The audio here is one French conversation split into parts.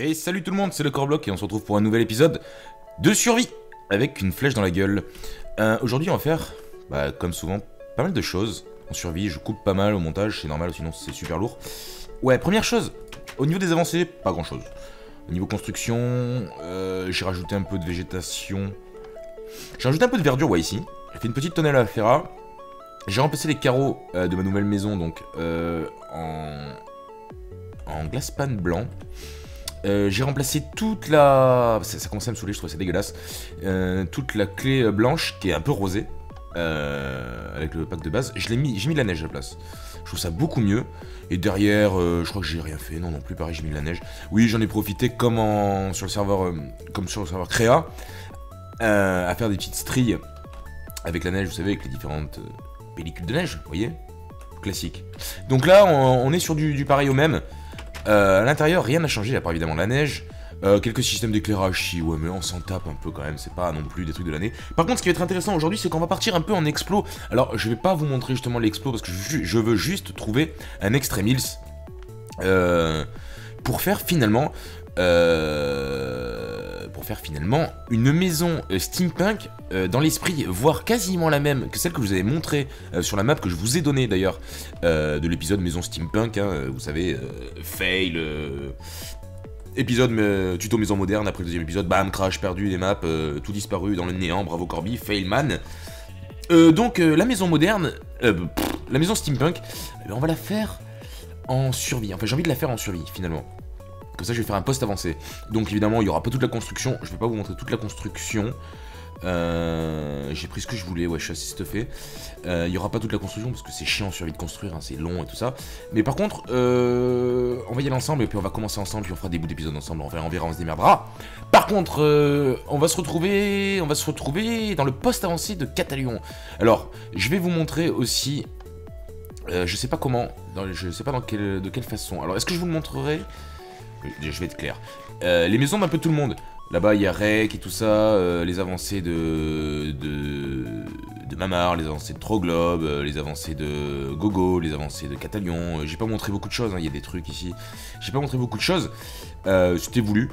Et salut tout le monde, c'est le Corblock et on se retrouve pour un nouvel épisode de survie avec une flèche dans la gueule. Euh, Aujourd'hui on va faire, bah, comme souvent, pas mal de choses en survie. Je coupe pas mal au montage, c'est normal, sinon c'est super lourd. Ouais, première chose, au niveau des avancées, pas grand chose. Au niveau construction, euh, j'ai rajouté un peu de végétation. J'ai rajouté un peu de verdure, ouais, ici. J'ai fait une petite tonnelle à ferra. J'ai remplacé les carreaux euh, de ma nouvelle maison, donc, en... en glace pan blanc. Euh, j'ai remplacé toute la... Ça, ça commençait à me saouler, je trouvais ça dégueulasse. Euh, toute la clé euh, blanche, qui est un peu rosée, avec le pack de base. Mis, j'ai mis de la neige à la place. Je trouve ça beaucoup mieux. Et derrière, je crois que j'ai rien fait. Non, non plus, pareil, j'ai mis de la neige. Oui, j'en ai profité comme en, sur le serveur, comme sur le serveur Créa, à faire des petites stries avec la neige, vous savez, avec les différentes pellicules de neige, vous voyez? Classique. Donc là, on, est sur du pareil au même. Euh, à l'intérieur, rien n'a changé, à part évidemment la neige. Euh, quelques systèmes d'éclairage, si, ouais, mais on s'en tape un peu quand même, c'est pas non plus des trucs de l'année. Par contre, ce qui va être intéressant aujourd'hui, c'est qu'on va partir un peu en explo. Alors, je vais pas vous montrer justement l'explo, parce que je, veux juste trouver un extremis euh, pour faire finalement... Pour faire finalement une maison steampunk euh, dans l'esprit, voire quasiment la même que celle que je vous avais montrée euh, sur la map que je vous ai donnée d'ailleurs euh, de l'épisode maison steampunk, hein, vous savez, fail, épisode tuto maison moderne, après le deuxième épisode, bam, crash, perdu, des maps, tout disparu dans le néant, bravo Corby, fail man. Donc la maison moderne, la maison steampunk, eh ben, on va la faire en survie, enfin j'ai envie de la faire en survie finalement. Comme ça, je vais faire un poste avancé. Donc, évidemment, il n'y aura pas toute la construction. Je vais pas vous montrer toute la construction. Euh, j'ai pris ce que je voulais, ouais, je suis assez stuffé. Euh, Il n'y aura pas toute la construction parce que c'est chiant en survie de construire, hein, c'est long et tout ça. Mais par contre, euh, on va y aller ensemble et puis on va commencer ensemble, puis on fera des bouts d'épisodes ensemble. On verra, on verra, on se démerdera. Par contre, euh, on va se retrouver, on va se retrouver dans le poste avancé de Catalion. Alors, je vais vous montrer aussi. euh, je sais pas comment, je sais pas dans de quelle façon. Alors, est-ce que je vous le montrerai? Je vais être clair. Euh, les maisons d'un peu tout le monde. Là-bas, il y a Rek et tout ça, euh, les avancées de, de, de Mamar, les avancées de Troglob, euh, les avancées de Gogo, les avancées de Catalion. Euh, J'ai pas montré beaucoup de choses, hein, il y a des trucs ici. J'ai pas montré beaucoup de choses. C'était voulu.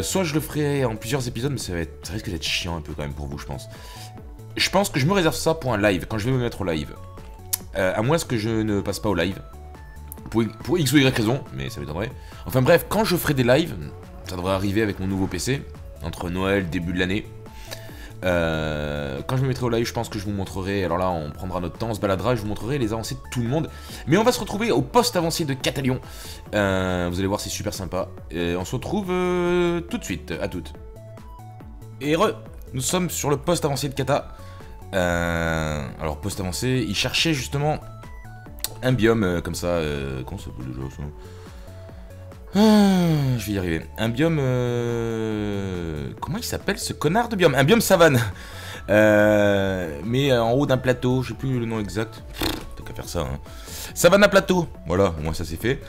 Soit je le ferai en plusieurs épisodes, mais ça, va être, risque d'être chiant un peu quand même pour vous, je pense. Je pense que je me réserve ça pour un live, quand je vais me mettre au live. À moins que je ne passe pas au live. Pour, pour X ou Y raison, mais ça m'étonnerait. Enfin bref, quand je ferai des lives, ça devrait arriver avec mon nouveau PC, entre Noël, début de l'année. Euh, quand je me mettrai au live, je pense que je vous montrerai. Alors là, on prendra notre temps, on se baladera, je vous montrerai les avancées de tout le monde. Mais on va se retrouver au poste avancé de Catalion. Euh, vous allez voir, c'est super sympa. On se retrouve euh, tout de suite, à toutes. Et re, nous sommes sur le poste avancé de Kata. Euh, alors, poste avancé, il cherchait justement un biome comme ça. Comment ça s'appelle déjà ça? Ah, Je vais y arriver. Un biome. euh, Comment il s'appelle ce connard de biome? Un biome savane. Euh, mais en haut d'un plateau, je sais plus le nom exact. T'as qu'à faire ça. Hein. Savane à plateau. Voilà, au moins ça c'est fait.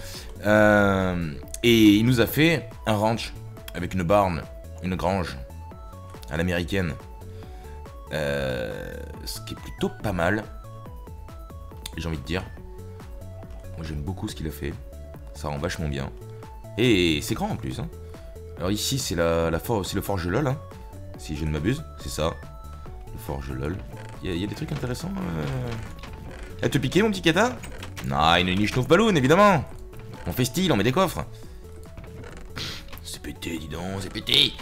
Euh, et il nous a fait un ranch avec une barne, une grange à l'américaine. Ce qui est plutôt pas mal. J'ai envie de dire. Moi j'aime beaucoup ce qu'il a fait. Ça rend vachement bien. Et c'est grand en plus. hein. Alors ici c'est la, la le forge LOL. hein. Si je ne m'abuse, c'est ça. Le forge LOL. Il y, a- des trucs intéressants. Euh... À te piquer mon petit kata? Non, une niche nouf balloon évidemment. On fait style, on met des coffres. C'est pété, dis donc, c'est pété.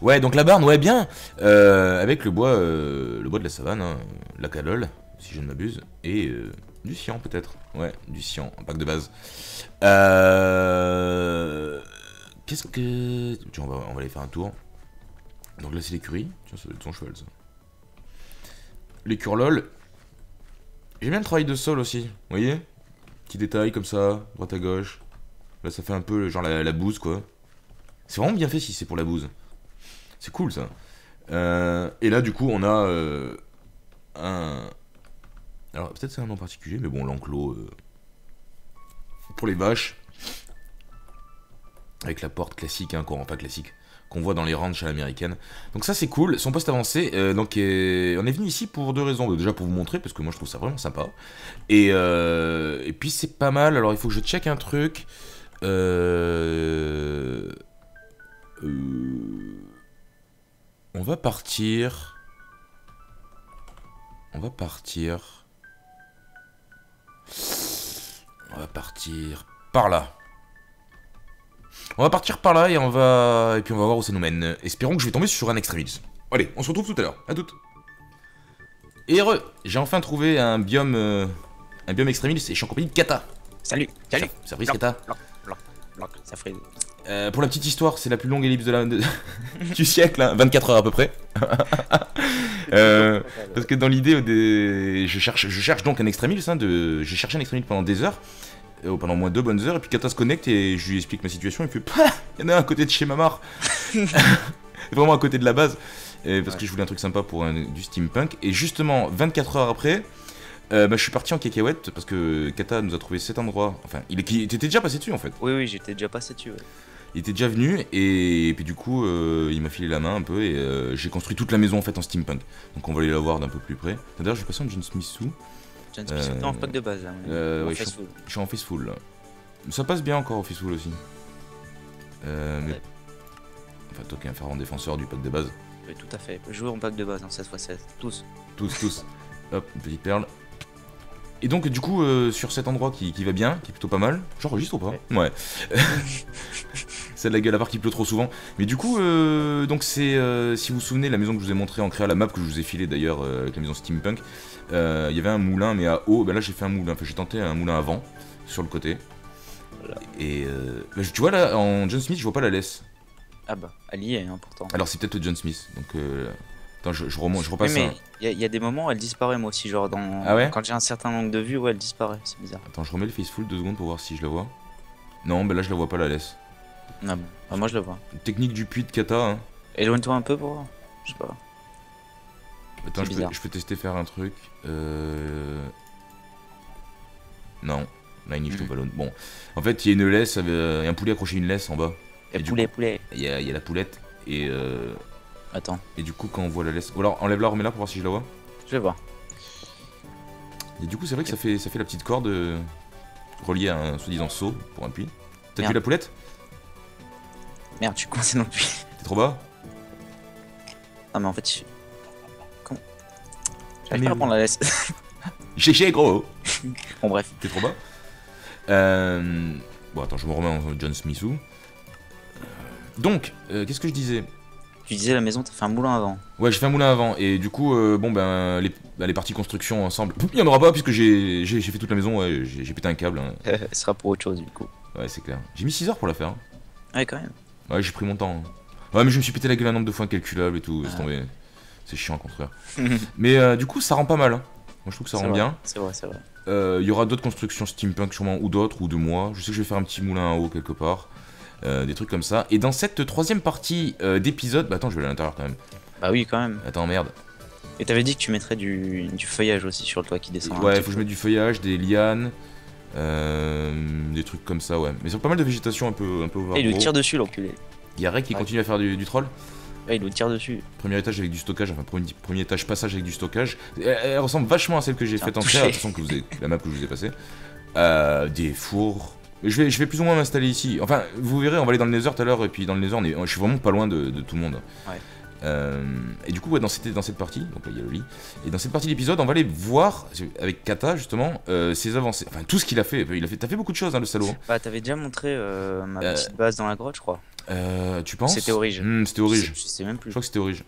Ouais, donc la barne, ouais, bien. Euh, avec le bois, euh, le bois de la savane, hein, la calole, si je ne m'abuse, et euh, du cyan peut-être. Ouais, du cyan, un pack de base. Euh, Qu'est-ce que... Tiens, on va, aller faire un tour. Donc là, c'est l'écurie. Tiens, ça doit être son cheval, ça. Lol. J'aime bien le travail de sol aussi, vous voyez? Petit détail comme ça, droite à gauche. Là, ça fait un peu genre la, la bouse, quoi. C'est vraiment bien fait si c'est pour la bouse. C'est cool, ça. Euh, et là, du coup, on a euh, un... Alors, peut-être c'est un nom particulier, mais bon, l'enclos... euh, pour les vaches. Avec la porte classique, hein, qu'on pas classique, qu'on voit dans les ranchs à l'américaine. Donc ça c'est cool, son poste avancé, euh, donc on est venu ici pour deux raisons. Déjà pour vous montrer, parce que moi je trouve ça vraiment sympa. Et, euh, et puis c'est pas mal, alors il faut que je check un truc. On va partir. On va partir. On va partir par là. On va partir par là et on va et puis on va voir où ça nous mène. Espérons que je vais tomber sur un extremis. Allez, on se retrouve tout à l'heure. À toutes. Et heureux, j'ai enfin trouvé un biome euh, un biome extremis et je suis en compagnie de Kata. Salut, salut. Ça, Kata. Ça ferait. Euh, pour la petite histoire, c'est la plus longue ellipse de la, de- du siècle, hein, 24 heures à peu près. Euh, parce que dans l'idée, dé- je cherche, je cherche donc un extrémil, hein, de... j'ai cherché un extrémil pendant des heures, euh, pendant au moins deux bonnes heures, et puis Kata se connecte et je lui explique ma situation, fait Pah Il y en a un à côté de chez Mamar Vraiment à côté de la base, et parce que je voulais un truc sympa pour un- du steampunk, et justement, 24 heures après, euh, bah, je suis parti en cacahuète parce que Kata nous a trouvé cet endroit. Enfin, il était déjà passé dessus en fait. Oui, oui, j'étais déjà passé dessus. ouais. Il était déjà venu et, et puis du coup euh, il m'a filé la main un peu et euh, j'ai construit toute la maison en fait en steampunk. Donc on va aller la voir d'un peu plus près. D'ailleurs je vais passer en John Smith sous. John Euh, Smith, en pack de base. Là, euh, en ouais. Je suis en Faceful là. Ça passe bien encore au Faceful aussi. Euh, mais... Enfin toi qui es un fervent défenseur du pack de base. Oui, tout à fait. Jouer en pack de base, hein, cette fois 16. Tous. Tous, tous. Hop, une petite perle. Et donc du coup euh, sur cet endroit qui, qui va bien, qui est plutôt pas mal, j'enregistre ou pas Ouais. c'est de la gueule à part qu'il pleut trop souvent. Mais du coup, euh, donc c'est, euh, si vous vous souvenez, la maison que je vous ai montrée en créant la map que je vous ai filée d'ailleurs euh, avec la maison steampunk, euh, il y avait un moulin mais à eau. Ben là j'ai fait un moulin, enfin j'ai tenté un moulin à vent sur le côté. Voilà. Et euh, ben, tu vois là en John Smith je vois pas la laisse. Ah bah, allié, hein, pourtant. Alors c'est peut-être John Smith. Donc euh, attends je, je remonte, je Oui, repasse. mais un- il y, a- il y a des moments où elle disparaît, moi aussi. Genre, dans... Ah ouais? quand j'ai un certain angle de vue, ouais, elle disparaît. C'est bizarre. Attends je remets le faceful deux secondes pour voir si je la vois. Non ben là je la vois pas la laisse. Ah bon. Ah, moi, je le vois. Technique du puits de kata. Hein. Éloigne-toi un peu pour voir. Je sais pas. Attends, je peux, je peux tester faire un truc. Euh... Non. Là, il niche Mhm. ballon. Bon. En fait, il y a une laisse, euh, il y a un poulet accroché à une laisse en bas. Et, du poulet, poulet. Il y a, il y a la poulette. Et, euh, Attends, et du coup, quand on voit la laisse. Ou alors, enlève-la, remets-la pour voir si je la vois. je vais voir. Et du coup, c'est vrai que ça fait, ça fait la petite corde euh, reliée à un soi-disant seau pour un puits. T'as vu Merde. la poulette? Merde, je suis coincé dans le puits. T'es trop bas? Ah, mais en fait, je... Comment J'arrive pas à prendre la laisse. Chéché, gros bon, bref. T'es trop bas? Euh, Bon, attends, je me remets en John Smithou. Donc, euh, qu'est-ce que je disais? Tu disais la maison, t'as fait un moulin avant. Ouais, j'ai fait un moulin avant et du coup, euh, bon ben, les, bah, les parties construction ensemble, il y en aura pas puisque j'ai fait toute la maison, ouais, j'ai pété un câble. hein. Ce sera pour autre chose, du coup. Ouais, c'est clair. J'ai mis 6 heures pour la faire. hein. Ouais, quand même. Ouais, j'ai pris mon temps. hein. Ouais, mais je me suis pété la gueule un nombre de fois incalculable et tout, c'est Ah. tombé. C'est chiant à construire. Mais euh, du coup, ça rend pas mal. hein. Moi, je trouve que ça rend vrai, bien. C'est vrai, c'est vrai. Euh, Il y aura d'autres constructions steampunk sûrement, ou d'autres, ou de moi. Je sais que je vais faire un petit moulin en haut quelque part. Euh, des trucs comme ça. Et dans cette troisième partie euh, d'épisode, bah attends, je vais aller à l'intérieur quand même. Bah oui, quand même. Attends, merde. Et t'avais dit que tu mettrais du, du feuillage aussi sur le toit qui descend. un Ouais, faut que je mette du feuillage, des lianes, euh, des trucs comme ça, ouais. Mais sur pas mal de végétation un peu, un peu Ah, il nous tire dessus, l'enculé. Il y a Rek qui Ouais. continue à faire du, du troll. Ouais, il nous tire dessus. Premier étage avec du stockage, enfin premier, premier étage passage avec du stockage. Elle, elle ressemble vachement à celle que j'ai faite en terre, de toute façon que vous avez, la map que je vous ai passée. Euh, des fours. Je vais, je vais plus ou moins m'installer ici. Enfin, vous verrez, on va aller dans le Nether tout à l'heure, et puis dans le Nether, on est- je suis vraiment pas loin de, de tout le monde. Ouais. Euh, et du coup, ouais, dans, cette, dans cette partie, donc il y a le lit, et dans cette partie de l'épisode, on va aller voir, avec Kata justement, euh, ses avancées. Enfin, tout ce qu'il a fait. Il a fait, t'as fait beaucoup de choses, hein, le salaud. hein. Bah, t'avais déjà montré euh, ma petite base dans la grotte, je crois. Euh, tu penses? C'était Orige. Hmm, C'était Orige. Je Je sais même Je plus. crois que c'était Orige.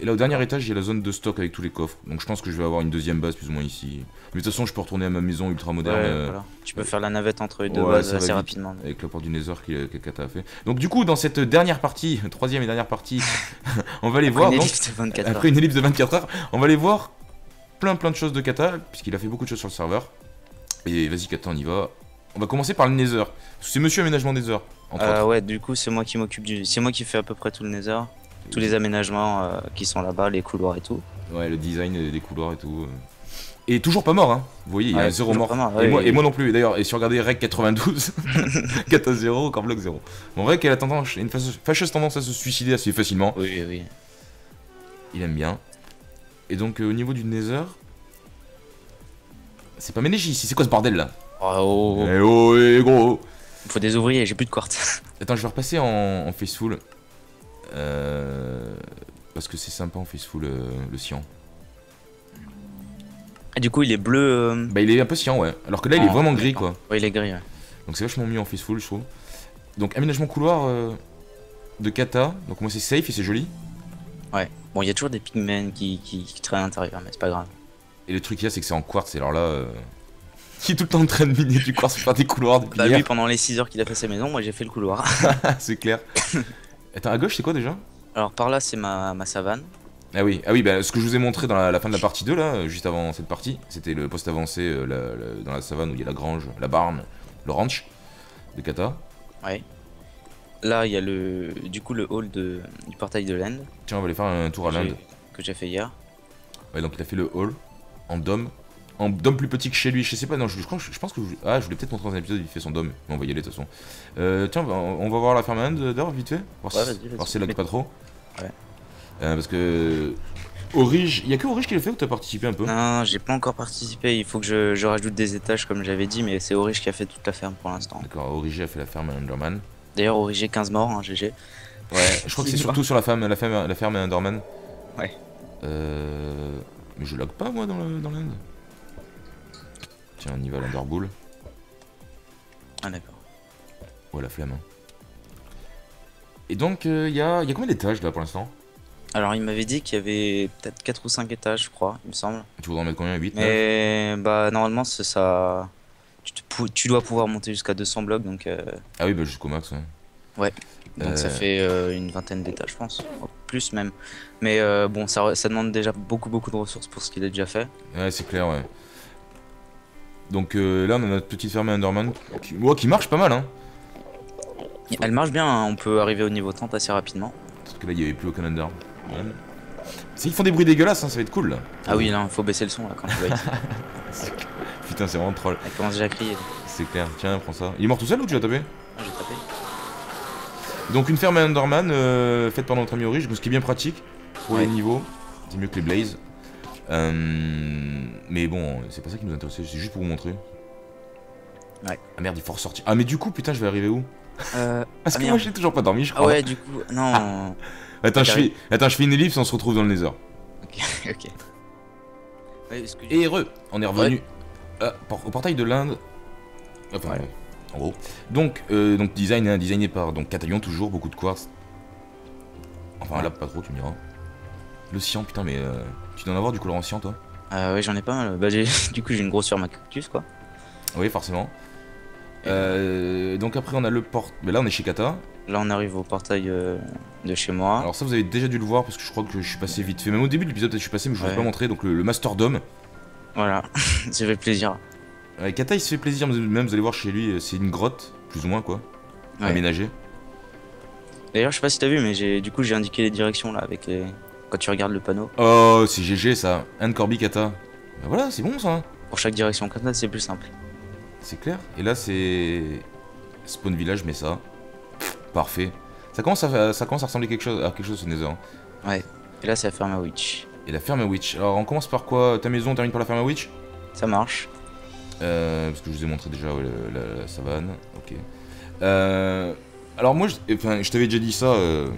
Et là, au dernier étage, il y a la zone de stock avec tous les coffres. Donc je pense que je vais avoir une deuxième base plus ou moins ici. Mais de toute façon, je peux retourner à ma maison ultra moderne euh, voilà. Tu peux faire la navette entre les deux ouais, bases assez rapidement. avec la porte du Nether que, que Kata a fait. Donc du coup, dans cette dernière partie, troisième et dernière partie, on va aller voir. Une donc, de 24 heures. après une ellipse de 24 heures, on va aller voir plein plein de choses de Kata, puisqu'il a fait beaucoup de choses sur le serveur. Et vas-y Kata, on y va. On va commencer par le Nether. C'est Monsieur Aménagement Nether, entre Euh, ouais, du coup, c'est moi qui m'occupe du. C'est moi qui fais à peu près tout le Nether. Tous les aménagements euh, qui sont là-bas, les couloirs et tout. Ouais, le design des couloirs et tout. euh. Et toujours pas mort, hein. Vous voyez, il y a Ouais, zéro mort. et, moi, et- et moi non plus, d'ailleurs. Et si vous regardez Rec 92, 4 à 0, encore bloc 0. Bon, Rec, il a tendance, une fâcheuse- tendance à se suicider assez facilement. Oui, oui. Il aime bien. Et donc, euh, au niveau du Nether. C'est pas Ménégie ici, c'est quoi ce bordel là? Oh, Eh oh, eh, gros faut des ouvriers, j'ai plus de quartz. Attends, je vais repasser en, en Faceful. Euh, parce que c'est sympa en Faceful euh, le cyan. Et du coup, il est bleu. euh, Bah il est un peu cyan ouais. Alors que là il est Ah, vraiment gris quoi. Ouais, il est gris. ouais. Donc c'est vachement mieux en Faceful je trouve. Donc aménagement couloir euh, de kata. Donc moi c'est safe et c'est joli. Bon, il y a toujours des pigmen qui, qui, qui traînent à l'intérieur, mais c'est pas grave. Et le truc qu'il y a c'est que c'est en quartz et alors là... Euh... Qui est tout le temps en train de miner du quartz pour faire des couloirs depuis Bah, hier. lui, pendant les 6 heures qu'il a fait ses maisons, moi j'ai fait le couloir. c'est clair. Attends, à gauche, c'est quoi déjà? Alors par là, c'est ma, ma savane. Ah oui, ah oui bah, ce que je vous ai montré dans la, la fin de la partie 2, là, juste avant cette partie, c'était le poste avancé euh, la- la- dans la savane où il y a la grange, la barne, le ranch de Kata. Ouais. Là, il y a le, du coup le hall de, du portail de l'End Tiens, on va aller faire un tour à l'Inde. que j'ai fait hier. Ouais, donc il a fait le hall en dôme. En dôme plus petit que chez lui, je sais pas, non, je, je, crois que- je pense que. je- ah, je voulais peut-être montrer dans un épisode, il fait son dôme, mais on va y aller de toute façon. Euh, tiens, on va- on va voir la ferme à Inde d'abord, vite fait. Voir Ouais, si, voir si elle lag pas trop. Ouais. Euh, parce que. Orige, il y a que Orige qui l'a fait ou t'as participé un peu? Non, j'ai pas encore participé. Il faut que je, je rajoute des étages comme j'avais dit, mais c'est Orige qui a fait toute la ferme pour l'instant. D'accord, Orige a fait la ferme à Underman. D'ailleurs, Orige 15 morts, hein, GG. Ouais, je crois que c'est surtout sur la ferme, la ferme, la ferme à Underman. Ouais. Euh... Mais je log pas moi dans dans on y va l'Underbull. Ah d'accord. Ouais, la flemme. hein. Et donc, il y, a, y a combien d'étages là pour l'instant? Alors, il m'avait dit qu'il y avait peut-être 4 ou 5 étages, je crois, il me semble. Tu voudrais en mettre combien? 8 9 Mais bah normalement, c'est ça. Tu, te pou- tu dois pouvoir monter jusqu'à 200 blocs, donc, euh, Ah oui, bah jusqu'au max, ouais. donc ça Euh. fait euh, une vingtaine d'étages, je pense. Oh, Plus même. Mais euh, bon, ça demande déjà beaucoup, beaucoup de ressources pour ce qu'il a déjà fait. Ouais, c'est clair, ouais. Donc euh, là, on a notre petite ferme à Underman qui, qui marche pas mal, hein. Elle marche bien, hein, on peut arriver au niveau 30 assez rapidement. Parce que là, il y avait plus aucun Under. Ouais. C'est- Ils font des bruits dégueulasses, hein, ça va être cool là. Ah oui, là, il faut baisser le son là quand tu ici. Putain, c'est vraiment troll. Elle commence déjà à crier. C'est clair, tiens, prends ça. Il est mort tout seul ou tu l'as tapé? Ah, j'ai tapé. Donc une ferme à Underman euh, faite par notre ami Orige, ce qui est bien pratique pour Ouais. les niveaux. C'est mieux que les Blaze. Euh, mais bon, c'est pas ça qui nous intéressait, c'est juste pour vous montrer. Ouais. Ah merde, il faut ressortir. Ah mais du coup, putain, je vais arriver où? Euh, Parce Ah, que merde. moi j'ai toujours pas dormi, je ah crois. ouais, du coup, non. Attends, je fais... Attends, je fais une ellipse, on se retrouve dans le Nether. ok, ok. Ouais, parce que Et heureux, on est revenu ah, por- au portail de l'Inde. Enfin, Ouais. ouais, en gros. Donc, euh, donc design, hein, designé par donc Catalion, toujours, beaucoup de quartz. Enfin, là, pas trop, tu me diras. Le cyan, putain, mais euh, tu dois en avoir du colorant cyan, toi Euh, ouais, j'en ai pas mal. Bah, j'ai- du coup, j'ai une grosse ferme à cactus, quoi. Oui, forcément. Euh, donc après, on a le port. Mais là, on est chez Kata. Là, on arrive au portail euh, de chez moi. Alors ça, vous avez déjà dû le voir parce que je crois que je suis passé vite fait. Même au début de l'épisode, je suis passé, mais je vous ai Ouais. pas montré. Donc le, le Master Dome. Voilà, ça fait plaisir. Euh, Kata, il se fait plaisir. Même, vous allez voir chez lui, euh, c'est une grotte, plus ou moins quoi, Ouais. aménagée. D'ailleurs, je sais pas si t'as vu, mais j'ai du coup, j'ai indiqué les directions là avec les. Quand tu regardes le panneau. Oh, c'est GG ça. Anne Corby Kata. Bah voilà, c'est bon ça. hein. Pour chaque direction, comme ça, c'est plus simple. C'est clair. Et là, c'est Spawn Village, mais ça. Parfait. Ça commence à, ça commence à ressembler quelque chose, à quelque chose ce Nether. Ouais. Et là, c'est la ferme à Witch. Et la ferme à Witch. Alors, on commence par quoi? Ta maison, on termine par la ferme à Witch? Ça marche. Euh, parce que je vous ai montré déjà ouais, la, la savane. Ok. Euh, alors moi, je, enfin, je t'avais déjà dit ça. euh,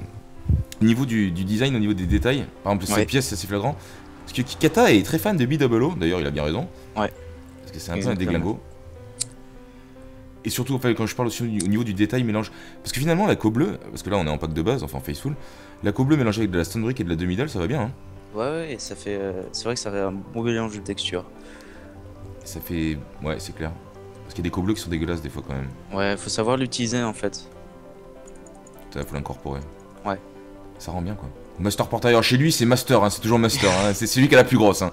au niveau du, du design, au niveau des détails. Par exemple, Ouais. cette pièce, c'est assez flagrant. Parce que Kikata est très fan de B-Double-O. D'ailleurs, il a bien raison. Ouais. Parce que c'est un peu un déglingo. Et surtout, enfin, quand je parle aussi au au niveau du détail, mélange. Parce que finalement, la co bleue, parce que là, on est en pack de base, enfin en Faceful. La co bleue mélangée avec de la Stone Brick et de la demi-dalle, ça va bien. Hein. Ouais, ouais, ça fait. euh, c'est vrai que ça fait un bon mélange de texture. Ça fait. Ouais, c'est clair. Parce qu'il y a des co bleus qui sont dégueulasses des fois quand même. Ouais, faut savoir l'utiliser en fait. Il faut l'incorporer. Ouais. Ça rend bien quoi. Master Portail, alors chez lui c'est Master, hein, c'est toujours Master, hein, c'est celui qui a la plus grosse. Hein.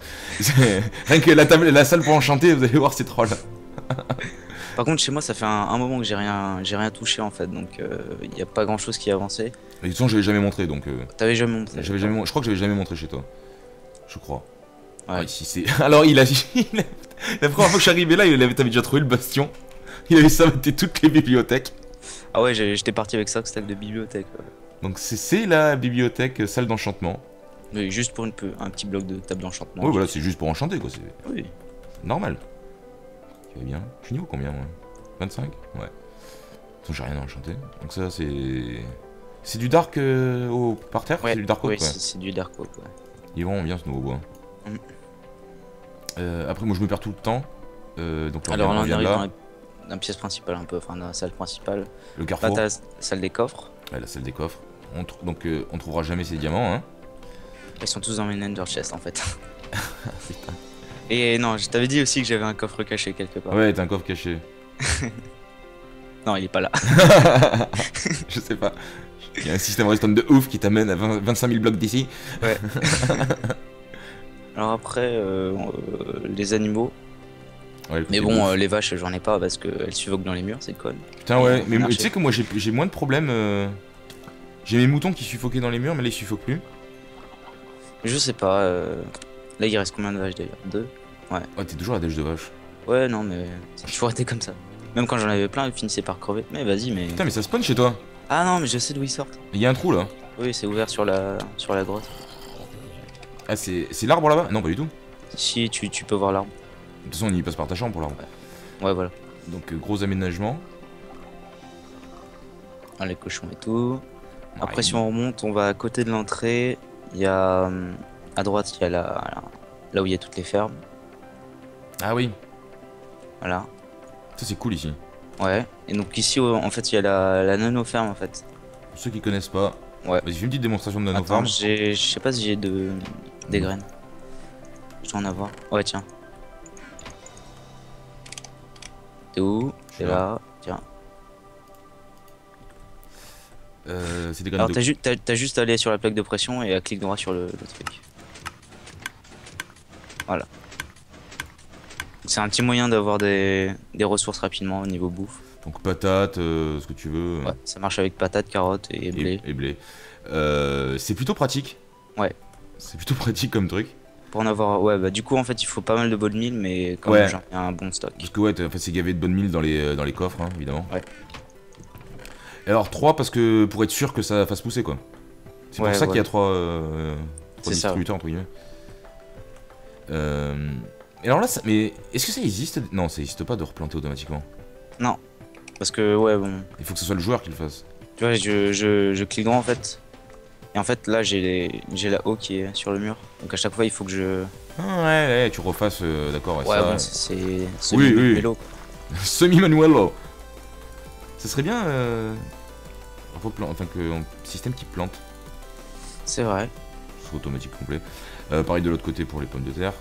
Rien que la, table, la salle pour enchanter, vous allez voir ces trolls. Par contre, chez moi, ça fait un, un moment que j'ai rien, j'ai rien touché en fait, donc il n'y a pas grand chose qui a avancé. Et de toute façon, j'avais jamais montré donc. euh, T'avais jamais montré. j'avais jamais, je crois que j'avais jamais montré chez toi. Je crois. Ouais. Ah, ici c'est. Alors il a, il a- La première fois que je suis arrivé là, il avait, t'avais déjà trouvé le bastion. Il avait saboté toutes les bibliothèques. Ah ouais, j'étais parti avec ça, que c'était de bibliothèque. ouais. Donc c'est- la bibliothèque euh, salle d'enchantement. Oui, juste pour une un petit bloc de table d'enchantement. Oui, voilà, c'est juste pour enchanter quoi, c'est Oui. normal. Tu vas bien? Je suis niveau combien moi? 25 Ouais. Façon, j'ai rien à enchanter. Donc ça, c'est. C'est du dark euh, au par terre? Ouais, C'est du dark oak, ouais. c'est du dark oak. ouais. Il est vraiment bien ce nouveau bois. Mm. Euh, après, moi je me perds tout le temps. Euh, donc Alors on on arrive dans la, pièce principale un peu, enfin dans la salle principale. Le Là, carrefour. la salle des coffres. Ouais, la salle des coffres. On donc euh, on trouvera jamais ces diamants, hein. Ils sont tous dans mes Ender Chest en fait. Putain. Et non, je t'avais dit aussi que j'avais un coffre caché quelque part. Ouais, t'as un coffre caché. Non, il est pas là. je sais pas. Il y a un système redstone de ouf qui t'amène à 20 25 000 blocs d'ici. Alors après, euh, euh, les animaux. Ouais, le Mais bon, euh, les vaches, j'en ai pas parce qu'elles suivent dans les murs, c'est con. Putain, ouais, euh, mais tu sais que moi j'ai j'ai moins de problèmes. J'ai mes moutons qui suffoquaient dans les murs, mais là ils suffoquent plus. Je sais pas. euh, Là, il reste combien de vaches d'ailleurs Deux? Ouais, t'es toujours à la dèche de vache. Ouais, non, mais c'est toujours été comme ça. Même quand j'en avais plein, ils finissaient par crever. Mais vas-y, mais. Putain, mais ça spawn chez toi. Ah non, mais je sais d'où ils sortent. Il y a un trou là. Oui, c'est ouvert sur la, sur la grotte. Ah, c'est l'arbre là-bas? Non, pas du tout. Si, tu, tu peux voir l'arbre. De toute façon, on y passe par ta chambre pour l'arbre. Ouais, voilà. Donc, euh, gros aménagement. Ah, les cochons et tout. Après, si on remonte, on va à côté de l'entrée. Il y a. hum, À droite, il y a la, là où il y a toutes les fermes. Ah oui, Voilà. ça c'est cool ici. Ouais. Et donc, ici, euh, en fait, il y a la, la nano-ferme en fait. Pour ceux qui connaissent pas, Ouais. vas-y, fais une petite démonstration de Attends, nanofarm. j'ai. Je sais pas si j'ai de. Des graines. Je dois en avoir. Ouais, tiens. T'es où? T'es là. Tiens. Euh, c'est des graines Alors, t'as ju- t'as- t'as juste à aller sur la plaque de pression et à clic droit sur le, le truc. Voilà. C'est un petit moyen d'avoir des, des ressources rapidement au niveau bouffe. Donc patates, euh, ce que tu veux. Ouais, ça marche avec patates, carottes et blé. et blé. Euh, c'est plutôt pratique. Ouais. C'est plutôt pratique comme truc. Pour en avoir. Ouais, bah du coup, en fait, il faut pas mal de bol meal, mais quand Ouais. même, j'en ai un bon stock. Parce que ouais, en fait, c'est gavé de bonnes mille dans les, dans les coffres, hein, évidemment. Ouais. Alors 3 parce que pour être sûr que ça fasse pousser quoi. C'est Ouais, pour ça qu'il y a ouais. 3 euh, trois C'est ça. distributeurs entre guillemets. Euh, Et alors là, ça- mais est-ce que ça existe? Non, ça existe pas de replanter automatiquement. Parce que, ouais, bon. Il faut que ce soit le joueur qui le fasse. Tu vois, je, je, je clique droit en fait. Et en fait, là, j'ai la haut qui est sur le mur. Donc à chaque fois, il faut que je. Ah ouais, ouais, tu refasses, euh, d'accord. Ouais, Ouais, ça, bon, c'est. Oui, oui. quoi. Semi-manuelo. Ça serait bien. Euh... replan- Enfin, que un système qui plante. C'est vrai. Ce serait automatique complet. Euh, pareil de l'autre côté pour les pommes de terre.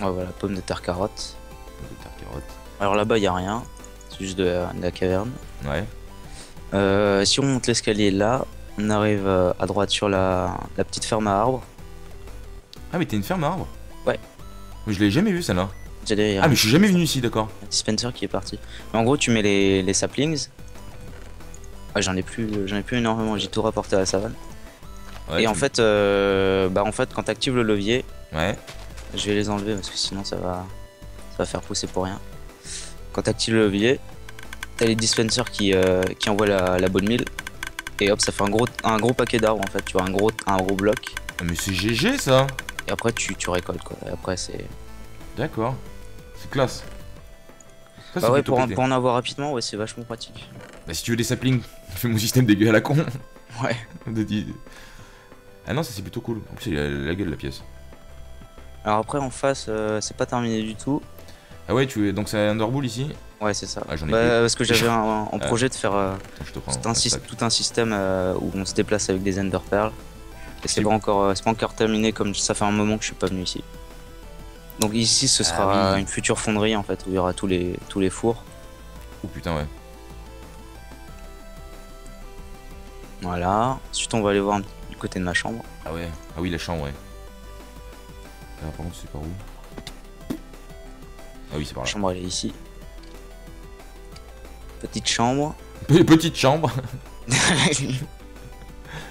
Ouais, voilà, pomme de terre carotte. Pommes de terre, carottes. Alors là-bas, il y a rien. C'est juste de la, de la caverne. Ouais. Euh, si on monte l'escalier là, on arrive euh, à droite sur la, la petite ferme à arbres. Ah, mais t'es une ferme à arbres? Ouais. Mais je l'ai jamais vu celle-là. Ah, mais je suis jamais venu ici, d'accord. un dispenser qui est parti. Mais en gros, tu mets les, les saplings. Ouais, j'en ai plus, j'en ai plus énormément. J'ai tout rapporté à la savane. Ouais, Et en fait, euh, bah en fait, quand tu actives le levier, Ouais. je vais les enlever parce que sinon ça va, ça va faire pousser pour rien. Quand tu actives le levier, t'as les dispensers qui, euh, qui envoient la, la bonne mille. Et hop, ça fait un gros, un gros paquet d'arbres en fait. Tu vois, un gros, un gros bloc. Ah, mais c'est GG ça Et après, tu, tu récoltes quoi. Et après, c'est. D'accord. C'est classe. Ça, Bah ouais, pour, en- pour en avoir rapidement, ouais, c'est vachement pratique. Bah, si tu veux des saplings, fais mon système dégueu à la con. Ouais. Ah non, ça c'est plutôt cool. En plus, il a la gueule la pièce. Alors après, en face, euh, c'est pas terminé du tout. Ah ouais, tu donc c'est un Underbull ici Ouais, c'est ça. Ah, ai Bah, parce que j'avais un- en Ah. projet de faire euh, Attends, je te prends. tout, un, tout système euh, où on se déplace avec des Ender Pearls. Et c'est pas encore, euh, pas encore terminé comme ça fait un moment que je suis pas venu ici. Donc ici, ce Ah sera oui. une future fonderie en fait où il y aura tous les tous les fours. Oh putain, ouais. Voilà. Ensuite, on va aller voir du côté de ma chambre. Ah ouais. Ah oui, la chambre, ouais. Ah, par contre, c'est par où? Ah oui, c'est par La là. chambre, elle est ici. Petite chambre. Pe- Petite chambre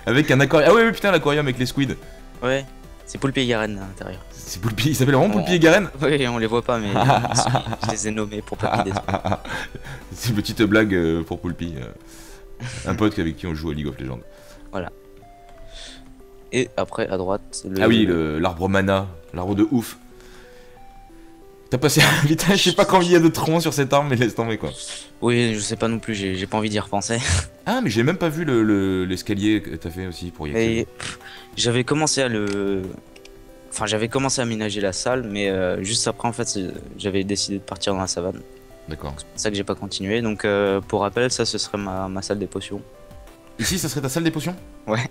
avec un aquarium. Ah ouais, ouais, putain, l'aquarium avec les squids. ouais. C'est Poulpe et Garen à l'intérieur. C'est Poulpi, il s'appelle vraiment. Poulpi et Garen Oui, on les voit pas, mais je les ai nommés pour déçoivent. C'est une petite blague euh, pour Poulpi. Un pote avec qui on joue à League of Legends. Et après, à droite, le... Ah oui, le- l'arbre mana, l'arbre de ouf. T'as passé un putain, je sais pas combien il y a de troncs sur cette arme, mais laisse tomber quoi. Oui, je sais pas non plus, j'ai pas envie d'y repenser. Ah, mais j'ai même pas vu le- le- l'escalier que t'as fait aussi pour y j'avais commencé à le. Enfin, j'avais commencé à aménager la salle, mais euh, juste après, en fait, j'avais décidé de partir dans la savane. D'accord. C'est pour ça que j'ai pas continué. Donc, euh, pour rappel, ça, ce serait ma, ma salle des potions. Ici, ça serait ta salle des potions? Ouais.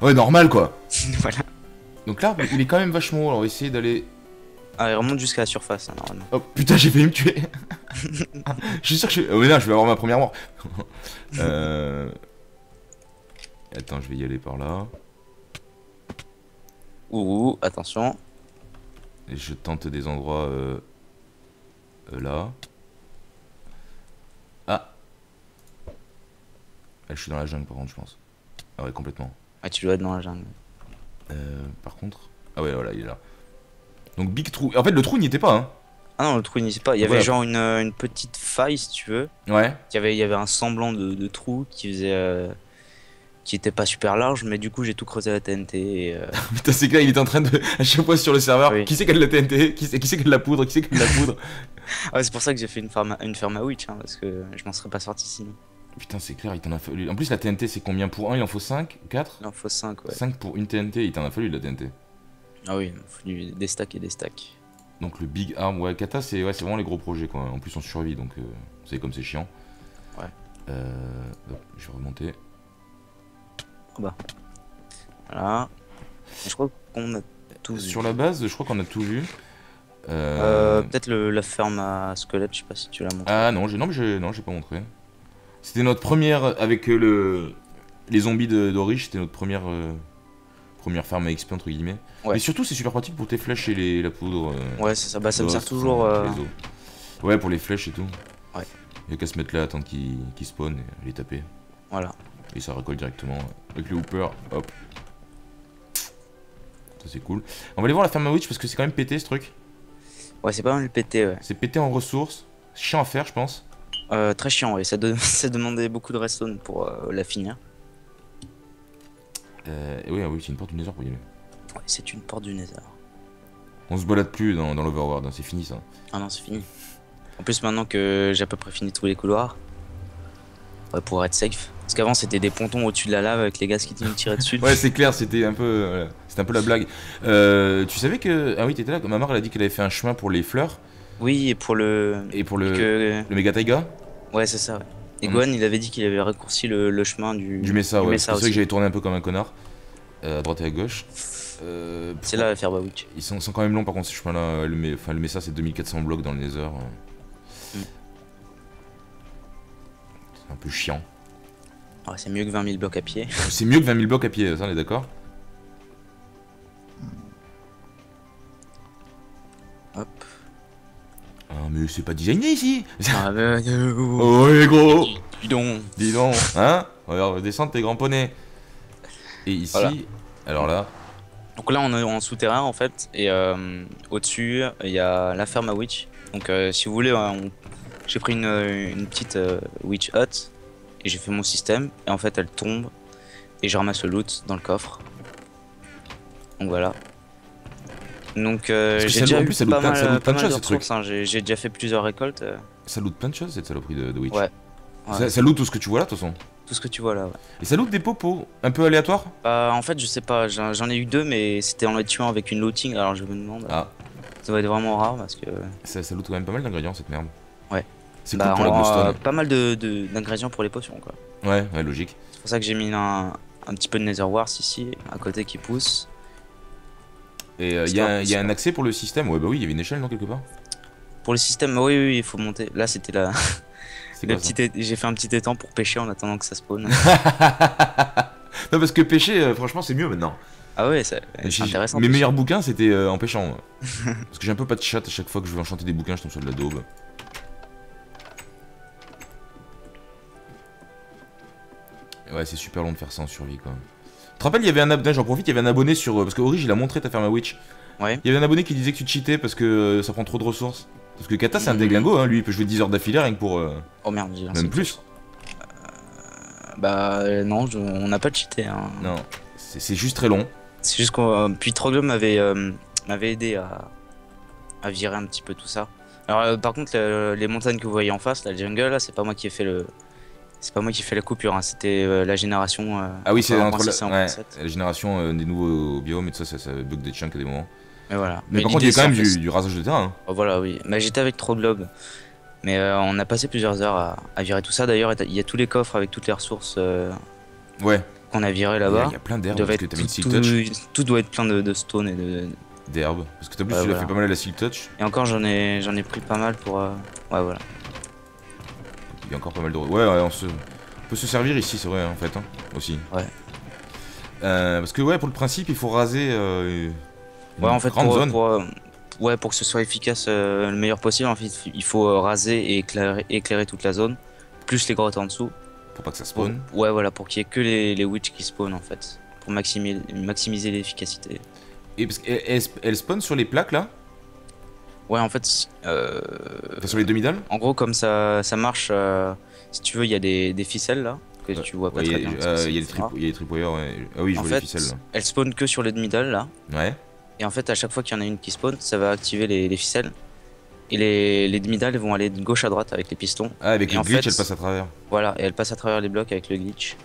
Ouais, normal quoi. voilà. Donc là, il est quand même vachement haut. Alors, on va essayer d'aller. Ah, il remonte jusqu'à la surface, hein, normalement. Oh putain, j'ai failli me tuer. je suis sûr que je. Oh, mais je vais avoir ma première mort. euh... Attends, je vais y aller par là. Ouh, attention. Et je tente des endroits. euh, euh, là. Ah. Ah, Je suis dans la jungle par contre, je pense. Ah ouais, complètement. Ah, tu dois être dans la jungle. Euh, par contre. Ah ouais, voilà, il est là. Donc, big trou. En fait, le trou n'y était pas, hein. Ah non, le trou, n'y est pas. Il y avait Voilà. genre une, euh, une petite faille, si tu veux. Ouais. Il y avait, il y avait un semblant de, de trou qui faisait. euh, qui était pas super large, mais du coup, j'ai tout creusé à la TNT. Et, euh, Putain, c'est clair, il est en train de. À chaque fois sur le serveur, Oui. qui c'est qui a de la TNT Qui c'est qui c'est qui a de la poudre? Qui c'est qui a de la poudre? Ah ouais, c'est pour ça que j'ai fait une ferme, à- une ferme à witch, hein, parce que je m'en serais pas sorti sinon. Putain, c'est clair, il t'en a fallu. En plus, la TNT, c'est combien pour un? Il en faut 5 4 Il en faut 5, ouais. 5 pour une TNT, il t'en a fallu de la TNT. Ah oui, il en faut du- des stacks et des stacks. Donc le Big Arm, ouais, Kata, c'est ouais, vraiment les gros projets quoi. En plus, on survit, donc euh, vous savez comme c'est chiant. Ouais. Euh, hop, je vais remonter. Voilà. Et je crois qu'on a tout vu. Sur la base, je crois qu'on a tout vu. Euh, Euh, Peut-être la ferme à squelette, je sais pas si tu l'as montré. Ah non, non, mais non, j'ai pas montré. C'était notre première avec euh, le les zombies d'Orich, c'était notre première euh, première ferme à XP entre guillemets. Ouais. Mais surtout, c'est super pratique pour tes flèches et les, la poudre. euh, Ouais, c'est ça. Bah, ça me sert toujours. euh. Ouais, pour les flèches et tout. Ouais. Il y a qu'à se mettre là, attendre qu'ils qu'ils spawnent et les taper. Voilà. Et ça récolte directement avec le hooper. Hop. Ça c'est cool. On va aller voir la ferme à witch parce que c'est quand même pété ce truc. Ouais, c'est pas mal pété, ouais. C'est pété en ressources. Chiant à faire, je pense. Euh, très chiant, ouais. Ça, de- ça demandait beaucoup de redstone pour euh, la finir. Euh, et oui, ah oui, c'est une porte du Nether pour y aller. Ouais, c'est une porte du Nether. On se balade plus dans, dans l'Overworld, hein, c'est fini ça. Ah non, c'est fini. En plus, maintenant que j'ai à peu près fini tous les couloirs, on va pouvoir être safe. Parce qu'avant, c'était des pontons au-dessus de la lave avec les gaz qui nous tiraient dessus. Ouais, c'est clair, c'était un peu, c'était un peu la blague. Euh, tu savais que, ah oui, t'étais là. Ma mère, elle a dit qu'elle avait fait un chemin pour les fleurs Oui, et pour le. et pour le, que- le méga taiga Ouais, c'est ça, ouais. Et Mhm. Gohan, il avait dit qu'il avait raccourci le, le chemin du. du Mesa. du Ouais, c'est vrai que j'avais tourné un peu comme un connard, euh, à droite et à gauche. Euh, C'est là la ferme à witch. Ils sont, sont quand même longs par contre ces chemins là. Le, enfin, le Mesa c'est 2400 blocs dans le Nether. euh. Mm. C'est un peu chiant. Ouais, c'est mieux que 20 000 blocs à pied. C'est mieux que 20 000 blocs à pied, ça on est d'accord Hop. Ah mais c'est pas designé ici Ah, bah, euh, Oh les gros dis donc. Dis donc Hein Regarde, descendre tes grands poneys Et ici, Voilà. alors là, Donc là, on est en souterrain en fait, et euh, au-dessus, il y a la ferme à witch. Donc euh, si vous voulez, euh, on- j'ai pris une, une petite euh, witch hut et j'ai fait mon système. Et en fait, elle tombe et je ramasse le loot dans le coffre. Donc voilà. Donc euh, j'ai déjà en plus, ça pas plein- mal, ça loot pas plein de choses, ressources, hein. J'ai déjà fait plusieurs récoltes. euh, ça loot plein de choses cette saloperie de, de Witch. Ouais. ouais. Ça, ça loot tout ce que tu vois là de toute façon. Tout ce que tu vois là. ouais. Et ça loot des popos, un peu aléatoires Bah, en fait, je sais pas, j'en ai eu deux, mais c'était en les tuant avec une looting. Alors je me demande, Ah, ça va être vraiment rare parce que. ça, ça loot quand même pas mal d'ingrédients cette merde. Ouais. C'est Bah, cool pour la en- glowstone. pas mal de- de- d'ingrédients pour les potions quoi. Ouais, ouais, logique. C'est pour ça que j'ai mis un, un petit peu de Nether Wars ici, à côté qui pousse. Et il y, a, Histoire- y a un accès pour le système Ouais, bah oui, il y avait une échelle non quelque part Pour le système, oui, oui, oui, il faut monter. Là, c'était la. É- J'ai fait un petit étang pour pêcher en attendant que ça spawn. Non, parce que pêcher, euh, franchement, c'est mieux maintenant. ah ouais, c'est intéressant. Mes meilleurs bouquins, c'était euh, en pêchant. moi. parce que j'ai un peu pas de chat à chaque fois que je veux enchanter des bouquins, je tombe sur de la daube. Ouais, c'est super long de faire ça en survie quoi. Te rappelles, il y avait un abonné, j'en profite, il y avait un abonné sur. euh, Parce que Orige, il a montré ta ferme à Witch. Ouais. Il y avait un abonné qui disait que tu cheatais parce que euh, ça prend trop de ressources. Parce que Kata, c'est un déglingo, hein, lui, il peut jouer 10 heures d'affilée rien que pour. euh, Oh merde, j'ai même plus. Bah euh, non, je- on n'a pas cheaté. Hein. Non, c'est juste très long. C'est juste qu'on. puis Troglum m'avait euh, m'avait aidé à, à virer un petit peu tout ça. Alors par contre, le- les montagnes que vous voyez en face, la jungle, là, c'est pas moi qui ai fait le. C'est pas moi qui fais la coupure, hein, c'était euh, la génération. euh, Ah oui, c'est entre 1.6 et la, ouais, 1.7. la génération euh, des nouveaux biomes et tout ça, ça, ça bug des chunks à des moments. Mais voilà. Mais, par contre, il y a quand même du, du rasage de terrain. hein. Oh, Voilà, oui. Mais j'étais avec trop de lobes. Mais on a passé plusieurs heures à, à virer tout ça. D'ailleurs, il y a tous les coffres avec toutes les ressources Ouais, qu'on a a- là-bas. il y a plein d'herbes parce que t'as mis tout, touch. tout, doit être plein de, de stone et de. D'herbes. Parce que t'as plus, tu l'as fait pas mal à la silk touch. Et encore, j'en ai, ai pris pas mal pour. Ouais, voilà. Il y a encore pas mal de. Ouais, ouais, on, se... on peut se servir ici, c'est vrai, en fait, hein, aussi. Ouais. Euh, parce que, ouais, pour le principe, il faut raser. Euh, une Ouais, en fait, grande pour, zone. pour, euh, ouais, pour que ce soit efficace euh, le meilleur possible, en fait, il faut raser et éclairer, éclairer toute la zone, plus les grottes en dessous. Pour pas que ça Pour- spawn. ouais, voilà, pour qu'il y ait que les, les witch qui spawnent en fait, pour maximiser, maximiser l'efficacité. Et parce qu'elle elle, elle spawn sur les plaques là? Ouais, en fait, euh, sur les demi-dalles en gros, comme ça, ça marche, euh, si tu veux, il y a des, des ficelles là, que tu vois pas Ouais, très bien. euh, Il y a des tripwires, ouais. Ah oui, je En vois fait, les ficelles elles spawnent que sur les demi-dalles là, là. Ouais. et en fait, à chaque fois qu'il y en a une qui spawn, ça va activer les, les ficelles. Et les, les demi-dalles vont aller de gauche à droite avec les pistons. Ah, avec Et le glitch, fait, elle passe à travers. Voilà, et elle passe à travers les blocs avec le glitch.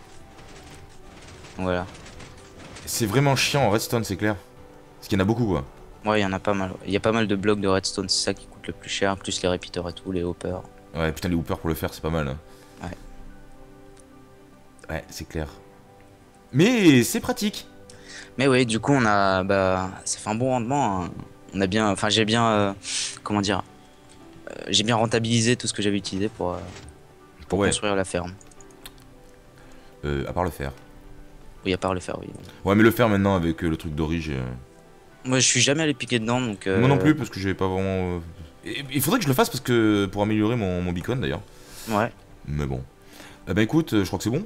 Voilà. C'est vraiment chiant en redstone, c'est clair. Parce qu'il y en a beaucoup, quoi. Ouais, il y en a pas mal. Il y a pas mal de blocs de redstone, c'est ça qui coûte le plus cher, plus les repeaters et tout, les hoppers. Ouais, putain, les hoopers pour le faire, c'est pas mal. hein. Ouais. Ouais, c'est clair. Mais c'est pratique. Mais oui, du coup, on a. Bah, ça fait un bon rendement. hein. On a bien. Enfin, j'ai bien. euh, comment dire euh, J'ai bien rentabilisé tout ce que j'avais utilisé pour, euh, pour Ouais, construire la ferme. euh, à part le faire. Oui, à part le faire, oui. Ouais, mais le faire maintenant avec le truc d'origine. Moi, je suis jamais allé piquer dedans, donc. euh, Moi non plus, parce que j'avais pas vraiment. euh, Il faudrait que je le fasse parce que pour améliorer mon, mon beacon d'ailleurs. Ouais. Mais bon. Ben écoute, euh, je crois que c'est bon.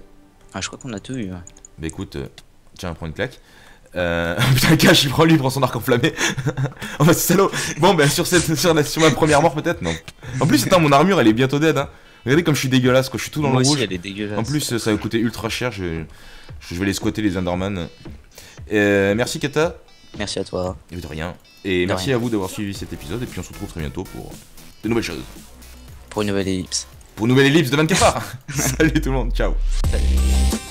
Ah, je crois qu'on a tout eu. ouais. Bah écoute, tiens, prends une claque. Euh... Putain, Cash, il prend lui, il prend son arc enflammé. oh bah c'est salaud. Bon, bah sur, cette, sur, la- sur ma première mort, peut-être, non. En plus, attends, mon armure, elle est bientôt dead. Hein. Regardez comme je suis dégueulasse, quoi. Je suis tout dans Moi le aussi, rouge. elle est dégueulasse. En plus, ça va coûter ultra cher. Je, je vais les squatter, les Enderman. Euh, merci, Kata. Merci à toi. Et de rien. Et De merci rien. à vous d'avoir suivi cet épisode. Et puis on se retrouve très bientôt pour de nouvelles choses. Pour une nouvelle ellipse. Pour une nouvelle ellipse de 24 heures. Salut tout le monde, ciao. Salut.